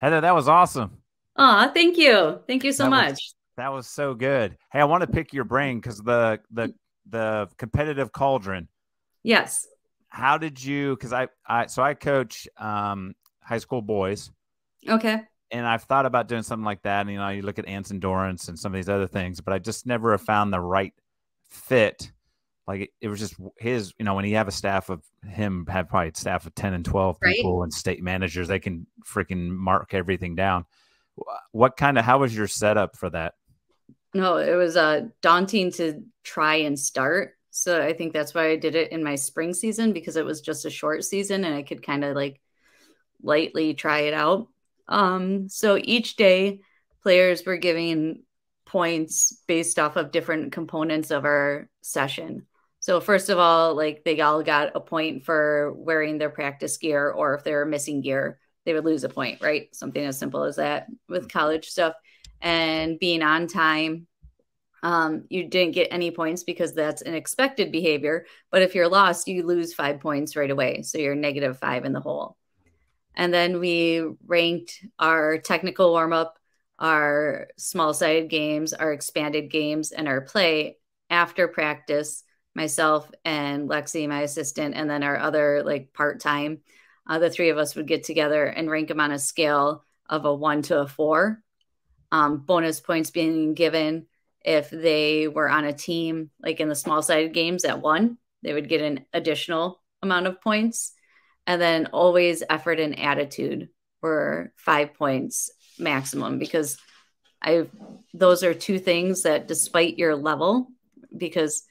Heather, that was awesome. Aw, thank you. Thank you so That much. was- That was so good. Hey, I want to pick your brain because the the the competitive cauldron. yes. How did you? Because I I so I coach um, high school boys, Okay. and I've thought about doing something like that. And you know, you look at Anson Dorrance and some of these other things, but I just never have found the right fit. Like it, it was just his, you know, when you have a staff of him, have probably a staff of ten and twelve Right. people and state managers, they can freaking mark everything down. What kind of? How was your setup for that? No, it was uh daunting to try and start. So I think that's why I did it in my spring season because it was just a short season and I could kind of like lightly try it out. Um so each day players were giving points based off of different components of our session. So first of all, like they all got a point for wearing their practice gear or if they were missing gear, they would lose a point, right? Something as simple as that with college stuff and being on time um, you didn't get any points because that's an expected behavior. But if you're lost, you lose five points right away. So you're negative five in the hole. And then we ranked our technical warm up, our small sided games, our expanded games, and our play after practice. Myself and Lexi, my assistant, and then our other like part time, uh, the three of us would get together and rank them on a scale of a one to a four. Um, bonus points being given if they were on a team like in the small sided games at one they would get an additional amount of points and then always effort and attitude were five points maximum because i those are two things that despite your level because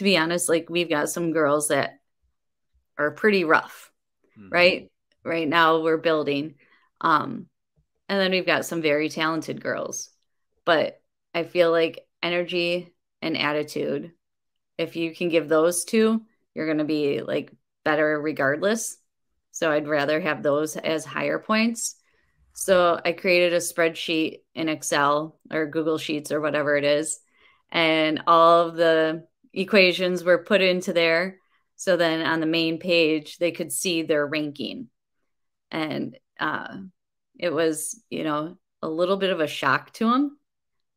to be honest like we've got some girls that are pretty rough right right now we're building um and then we've got some very talented girls but I feel like energy and attitude, if you can give those two, you're going to be like better regardless. So I'd rather have those as higher points. So I created a spreadsheet in Excel or Google Sheets or whatever it is. And all of the equations were put into there. So then on the main page, they could see their ranking. And uh, it was, you know, a little bit of a shock to them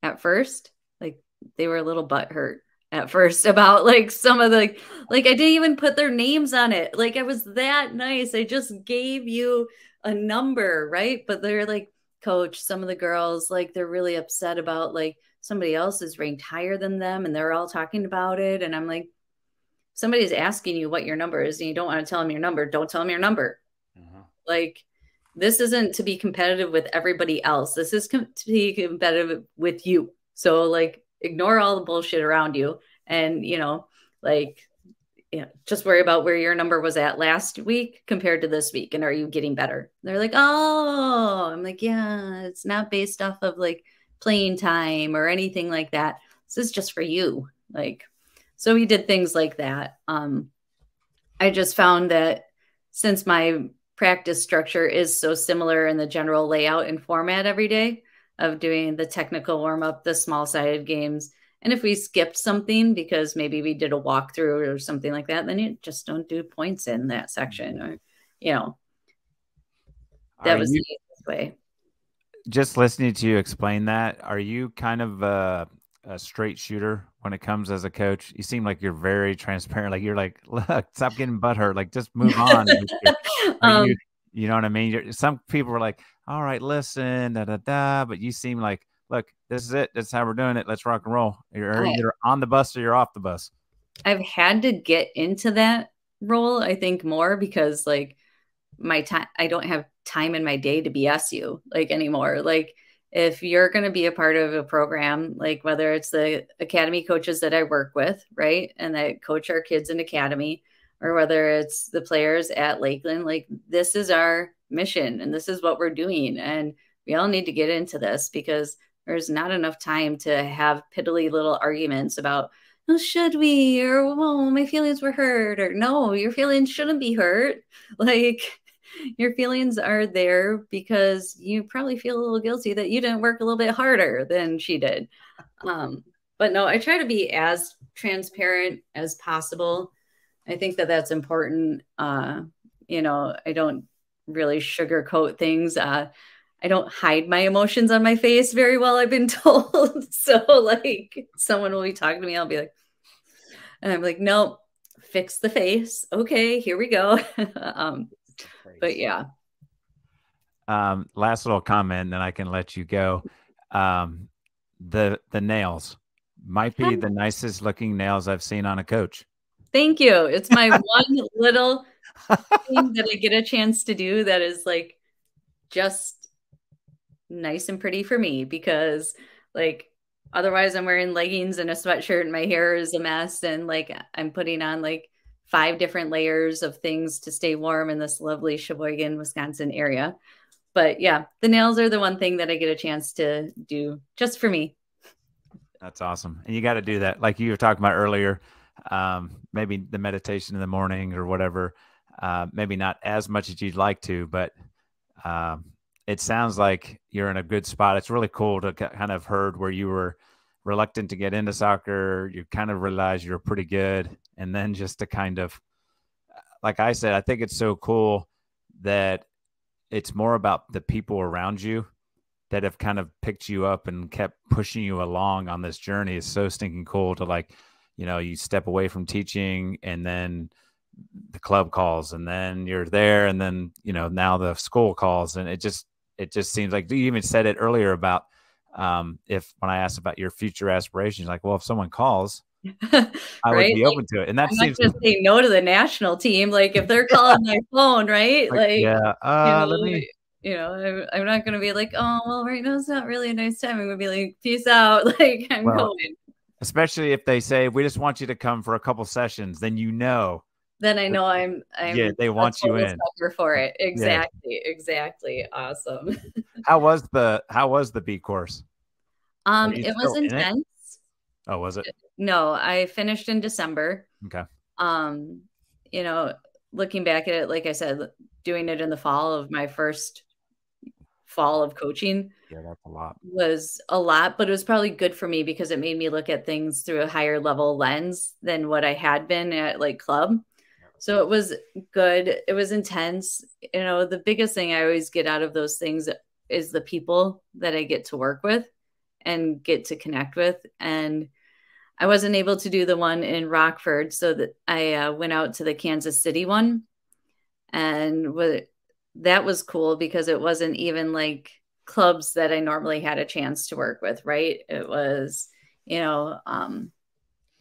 at first. Like they were a little butthurt at first about like some of the like I didn't even put their names on it. Like I was that nice. I just gave you a number, right? But they're like, coach, some of the girls like they're really upset about like somebody else is ranked higher than them and they're all talking about it. And I'm like, somebody's asking you what your number is and you don't want to tell them your number, don't tell them your number. Uh-huh. Like this isn't to be competitive with everybody else. This is com- to be competitive with you. So like ignore all the bullshit around you and you know like you know, just worry about where your number was at last week compared to this week and are you getting better? They're like, "Oh." I'm like, "Yeah, it's not based off of like playing time or anything like that. This is just for you." Like so we did things like that. Um I just found that since my practice structure is so similar in the general layout and format every day of doing the technical warm up, the small sided games. And if we skipped something because maybe we did a walkthrough or something like that, then you just don't do points in that section or, you know, that Are was you- the easiest way. Just listening to you explain that, are you kind of a, a straight shooter when it comes as a coach? You seem like you're very transparent. Like you're like, look, stop getting butthurt. Like just move on. Um, you, you know what I mean? You're, some people are like, all right, listen, da da da. But you seem like, look, this is it. That's how we're doing it. Let's rock and roll. You're either on the bus or you're off the bus. I've had to get into that role, I think, more because like my time, I don't have time in my day to BS you like anymore. Like, if you're going to be a part of a program, like whether it's the academy coaches that I work with, right, and that coach our kids in academy, or whether it's the players at Lakeland, like this is our mission and this is what we're doing. And we all need to get into this because there's not enough time to have piddly little arguments about oh, should we? Or, oh, my feelings were hurt. Or, no, your feelings shouldn't be hurt. Like, your feelings are there because you probably feel a little guilty that you didn't work a little bit harder than she did. Um, but no, I try to be as transparent as possible. I think that that's important. Uh, you know, I don't really sugarcoat things. Uh, I don't hide my emotions on my face very well, I've been told. so like someone will be talking to me, I'll be like, and I'm like, nope, fix the face. Okay, here we go. um, but yeah. Um, last little comment, then I can let you go. Um, the the nails might be the nicest looking nails I've seen on a coach. Thank you. It's my one little thing that I get a chance to do that is like just nice and pretty for me because like otherwise I'm wearing leggings and a sweatshirt and my hair is a mess and like I'm putting on like five different layers of things to stay warm in this lovely Sheboygan, Wisconsin area. But yeah, the nails are the one thing that I get a chance to do just for me. That's awesome. And you got to do that. Like you were talking about earlier, um, maybe the meditation in the morning or whatever, uh, maybe not as much as you'd like to, but um, it sounds like you're in a good spot. It's really cool to kind of heard where you were reluctant to get into soccer. You kind of realize you're pretty good. And then just to kind of, like I said, I think it's so cool that it's more about the people around you that have kind of picked you up and kept pushing you along on this journey. It's so stinking cool to like, you know, you step away from teaching and then the club calls and then you're there and then, you know, now the school calls and it just, it just seems like you even said it earlier about um, if when I asked about your future aspirations, like, well, if someone calls, I right? would be like, open to it. And that I'm seems just say no to the national team. Like if they're calling my phone, right? Like, like yeah, uh, you know, let me. You know, I'm, I'm not going to be like, oh, well, right now it's not really a nice time. I'm going to be like, peace out. Like I'm well, going. Especially if they say we just want you to come for a couple sessions, then you know then I know I'm, I'm yeah, they want you in for it. Exactly. Yeah. Exactly. Awesome. how was the, how was the B course? Um, it was intense. It? Oh, was it? No, I finished in December. Okay. Um, you know, looking back at it, like I said, doing it in the fall of my first fall of coaching. Yeah, that's a lot. Was a lot, but it was probably good for me because it made me look at things through a higher level lens than what I had been at like club. So it was good. It was intense. You know, the biggest thing I always get out of those things is the people that I get to work with and get to connect with. And I wasn't able to do the one in Rockford, so that I uh, went out to the Kansas City one, and what that was cool because it wasn't even like clubs that I normally had a chance to work with. Right? It was, you know, um,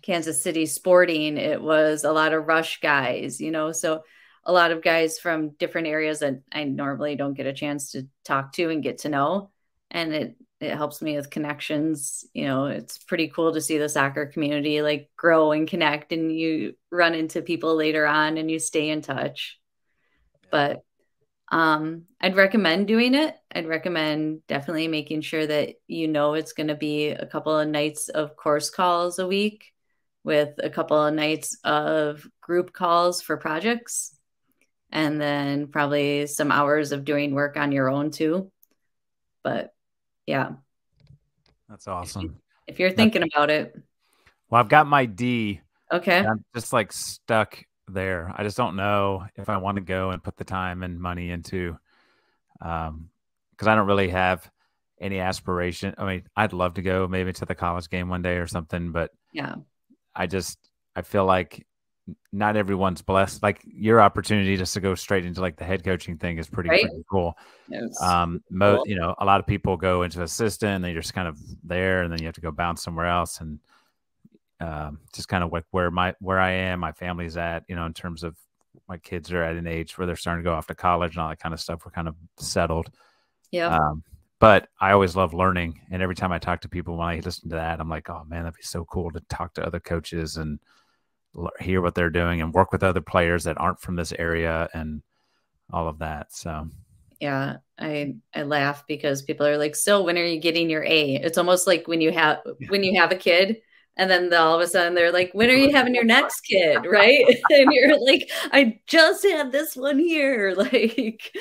Kansas City Sporting, it was a lot of rush guys, you know, so a lot of guys from different areas that I normally don't get a chance to talk to and get to know. And it it helps me with connections. You know, it's pretty cool to see the soccer community like grow and connect and you run into people later on and you stay in touch. But um, I'd recommend doing it. I'd recommend definitely making sure that you know it's going to be a couple of nights of course calls a week with a couple of nights of group calls for projects and then probably some hours of doing work on your own too. But yeah. That's awesome. If you're thinking about it. Well, I've got my D. Okay. I'm just like stuck there. I just don't know if I want to go and put the time and money into um because I don't really have any aspiration. I mean, I'd love to go maybe to the college game one day or something, but yeah, I just I feel like not everyone's blessed. Like your opportunity just to go straight into like the head coaching thing is pretty, right? pretty cool. Um, mo- cool. you know, a lot of people go into assistant and they're just kind of there, and then you have to go bounce somewhere else, and um, just kind of like where my where I am, my family's at, you know, in terms of my kids are at an age where they're starting to go off to college and all that kind of stuff. We're kind of settled. Yeah. Um, but I always love learning. And every time I talk to people, when I listen to that, I'm like, oh man, that'd be so cool to talk to other coaches and hear what they're doing and work with other players that aren't from this area and all of that. So, yeah, I I laugh because people are like, so when are you getting your A? It's almost like when you have when you have a kid and then all of a sudden they're like, when are you having your next kid? Right. and you're like, I just had this one here. Like,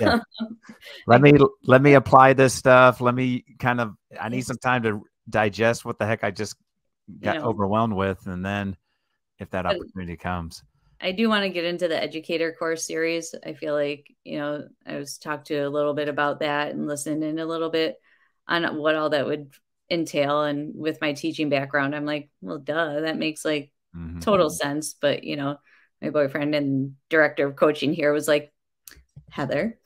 yeah. Um, let me, let me apply this stuff. Let me kind of, I need some time to digest what the heck I just got you know, overwhelmed with. And then if that opportunity comes, I do want to get into the educator course series. I feel like, you know, I was talked to a little bit about that and listened in a little bit on what all that would entail. And with my teaching background, I'm like, well, duh, that makes like mm-hmm. total sense. But, you know, my boyfriend and director of coaching here was like, Heather,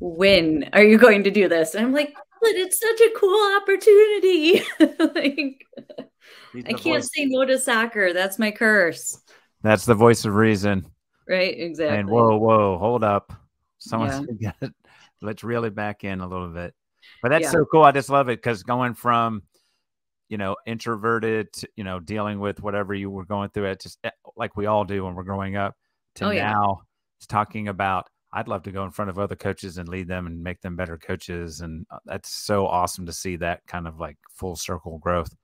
when are you going to do this? And I'm like, but it's such a cool opportunity. like, I can't voice. say no to soccer. That's my curse. That's the voice of reason. Right, exactly. And whoa, whoa, hold up. Someone's yeah. let's reel it back in a little bit. But that's yeah. so cool. I just love it because going from, you know, introverted, to, you know, dealing with whatever you were going through, it just eh, like we all do when we're growing up, to oh, now yeah. it's talking about I'd love to go in front of other coaches and lead them and make them better coaches. And uh, that's so awesome to see that kind of like full circle growth.